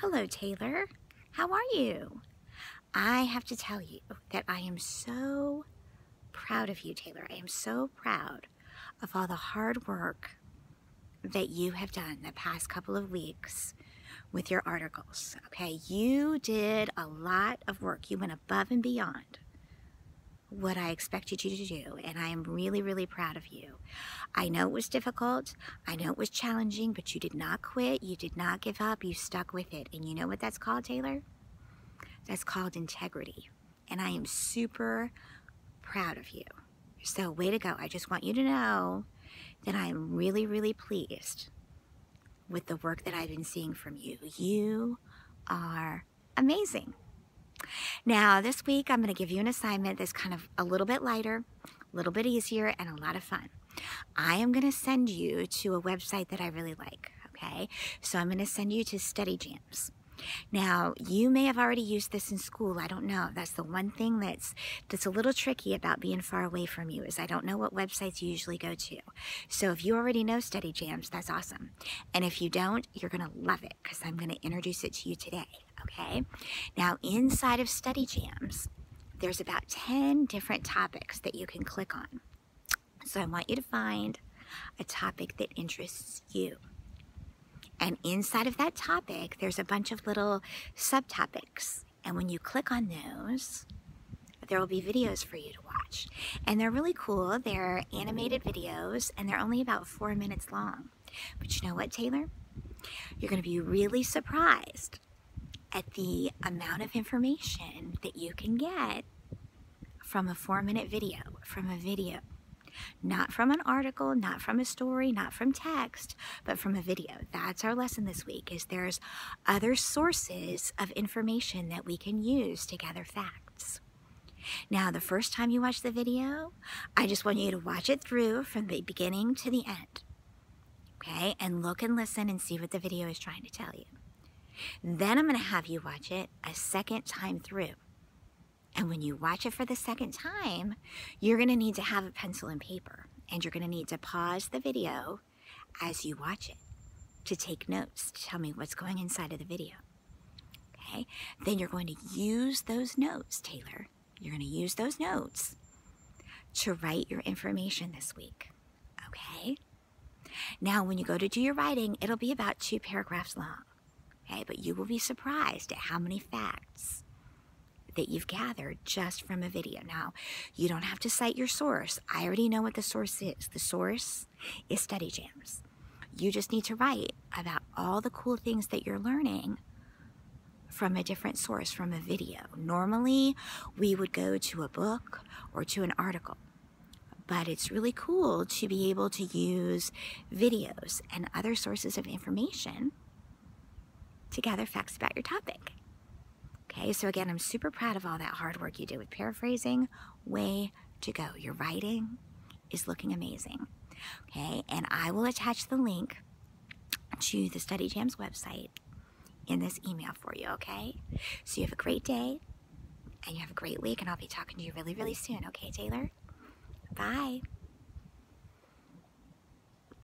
Hello, Taylor. How are you? I have to tell you that I am so proud of you, Taylor. I am so proud of all the hard work that you have done the past couple of weeks with your articles. Okay, you did a lot of work. You went above and beyond what I expected you to do, and I am really, really proud of you. I know it was difficult, I know it was challenging, but you did not quit, you did not give up, you stuck with it. And you know what that's called, Taylor? That's called integrity. And I am super proud of you. So, way to go. I just want you to know that I am really, really pleased with the work that I've been seeing from you. You are amazing. Now, this week I'm going to give you an assignment that's kind of a little bit lighter, a little bit easier, and a lot of fun. I am going to send you to a website that I really like, okay? So I'm going to send you to Study Jams. Now, you may have already used this in school. I don't know. That's the one thing that's that's a little tricky about being far away from you is I don't know what websites you usually go to. So if you already know Study Jams, that's awesome. And if you don't, you're going to love it because I'm going to introduce it to you today okay? Now, inside of Study Jams, there's about 10 different topics that you can click on. So I want you to find a topic that interests you. And inside of that topic, there's a bunch of little subtopics. And when you click on those, there will be videos for you to watch. And they're really cool. They're animated videos, and they're only about four minutes long. But you know what, Taylor? You're going to be really surprised at the amount of information that you can get from a four minute video, from a video. Not from an article, not from a story, not from text, but from a video. That's our lesson this week is there's other sources of information that we can use to gather facts. Now, the first time you watch the video, I just want you to watch it through from the beginning to the end. Okay? And look and listen and see what the video is trying to tell you. Then I'm going to have you watch it a second time through. And when you watch it for the second time, you're going to need to have a pencil and paper. And you're going to need to pause the video as you watch it to take notes, to tell me what's going inside of the video. Okay? Then you're going to use those notes, Taylor. You're going to use those notes to write your information this week. Okay? Now, when you go to do your writing, it'll be about two paragraphs long. But you will be surprised at how many facts that you've gathered just from a video. Now, you don't have to cite your source. I already know what the source is. The source is Study Jams. You just need to write about all the cool things that you're learning from a different source, from a video. Normally, we would go to a book or to an article, but it's really cool to be able to use videos and other sources of information to gather facts about your topic. Okay, so again, I'm super proud of all that hard work you did with paraphrasing. Way to go. Your writing is looking amazing. Okay, and I will attach the link to the Study Jams website in this email for you, okay? So you have a great day and you have a great week, and I'll be talking to you really, really soon, okay, Taylor? Bye.